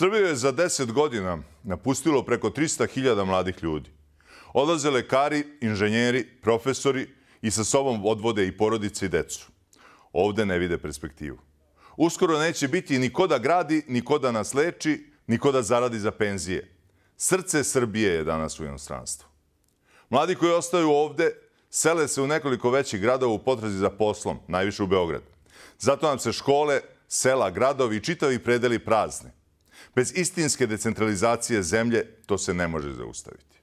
Srbiju je za deset godina napustilo preko 300.000 mladih ljudi. Odlaze lekari, inženjeri, profesori i sa sobom odvode i porodice i decu. Ovde ne vide perspektivu. Uskoro neće biti ni ko da gradi, ni ko da nas leči, ni ko da zaradi za penzije. Srce Srbije je danas u inostranstvu. Mladi koji ostaju ovde sele se u nekoliko većih gradova u potrazi za poslom, najviše u Beograd. Zato nam se škole, sela, gradovi i čitavi predeli prazne. Bez istinske decentralizacije zemlje to se ne može zaustaviti.